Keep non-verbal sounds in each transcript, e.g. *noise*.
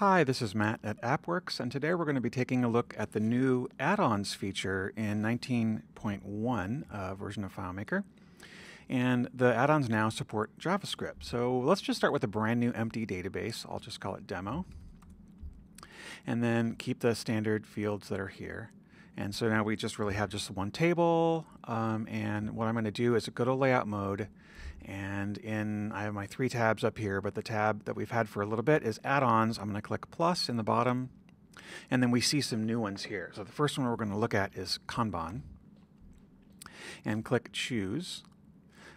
Hi, this is Matt at AppWorks, and today we're going to be taking a look at the new add-ons feature in 19.1 uh, version of FileMaker. And the add-ons now support JavaScript. So let's just start with a brand new empty database. I'll just call it demo. And then keep the standard fields that are here. And so now we just really have just one table. Um, and what I'm going to do is go to layout mode and in, I have my three tabs up here, but the tab that we've had for a little bit is add-ons. I'm going to click plus in the bottom, and then we see some new ones here. So the first one we're going to look at is Kanban, and click choose.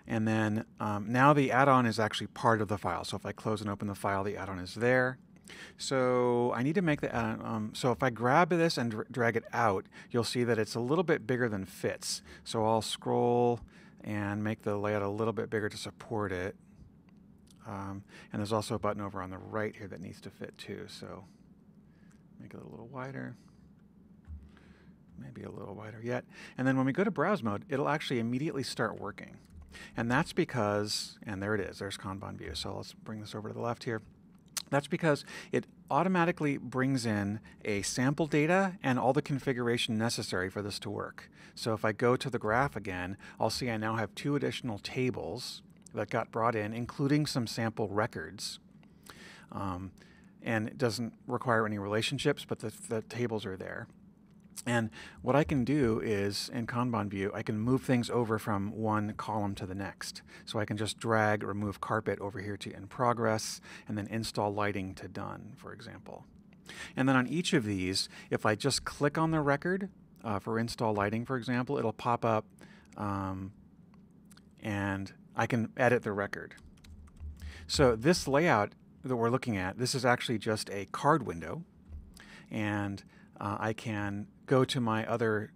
And then um, now the add-on is actually part of the file. So if I close and open the file, the add-on is there. So I need to make the, uh, um, so if I grab this and dr drag it out, you'll see that it's a little bit bigger than fits. So I'll scroll and make the layout a little bit bigger to support it. Um, and there's also a button over on the right here that needs to fit too. So make it a little wider. Maybe a little wider yet. And then when we go to browse mode, it'll actually immediately start working. And that's because, and there it is, there's Kanban view. So let's bring this over to the left here. That's because it automatically brings in a sample data and all the configuration necessary for this to work. So if I go to the graph again, I'll see I now have two additional tables that got brought in, including some sample records. Um, and it doesn't require any relationships, but the, the tables are there. And what I can do is, in Kanban view, I can move things over from one column to the next. So I can just drag or move carpet over here to in progress, and then install lighting to done, for example. And then on each of these, if I just click on the record uh, for install lighting, for example, it'll pop up um, and I can edit the record. So this layout that we're looking at, this is actually just a card window. And uh, I can go to my other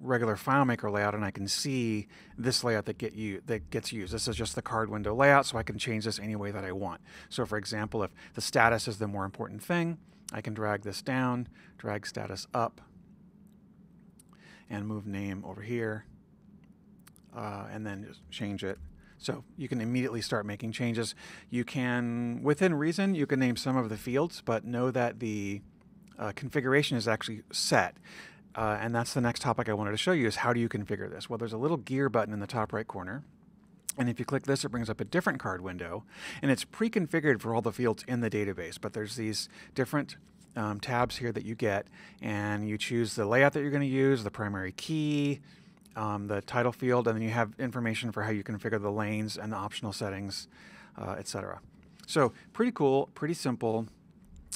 regular FileMaker layout and I can see this layout that get you that gets used. This is just the card window layout, so I can change this any way that I want. So for example, if the status is the more important thing, I can drag this down, drag status up, and move name over here, uh, and then just change it. So you can immediately start making changes. You can, within reason, you can name some of the fields, but know that the uh, configuration is actually set. Uh, and that's the next topic I wanted to show you is how do you configure this? Well, there's a little gear button in the top right corner. And if you click this, it brings up a different card window. And it's pre-configured for all the fields in the database, but there's these different um, tabs here that you get. And you choose the layout that you're going to use, the primary key, um, the title field, and then you have information for how you configure the lanes and the optional settings, uh, etc. So pretty cool, pretty simple.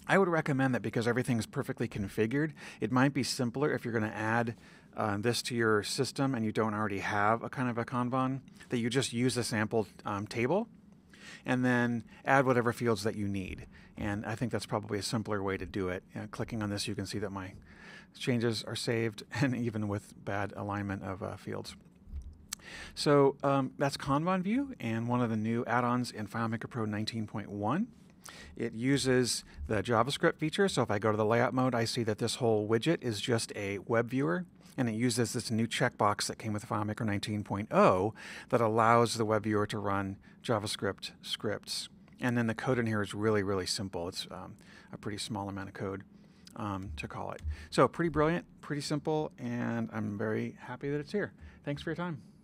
I would recommend that because everything's perfectly configured, it might be simpler if you're going to add uh, this to your system and you don't already have a kind of a Kanban, that you just use a sample um, table and then add whatever fields that you need. And I think that's probably a simpler way to do it. Uh, clicking on this, you can see that my changes are saved, *laughs* and even with bad alignment of uh, fields. So um, that's Kanban View and one of the new add-ons in FileMaker Pro 19.1. It uses the JavaScript feature. So if I go to the layout mode, I see that this whole widget is just a web viewer. And it uses this new checkbox that came with FileMaker 19.0 that allows the web viewer to run JavaScript scripts. And then the code in here is really, really simple. It's um, a pretty small amount of code um, to call it. So pretty brilliant, pretty simple, and I'm very happy that it's here. Thanks for your time.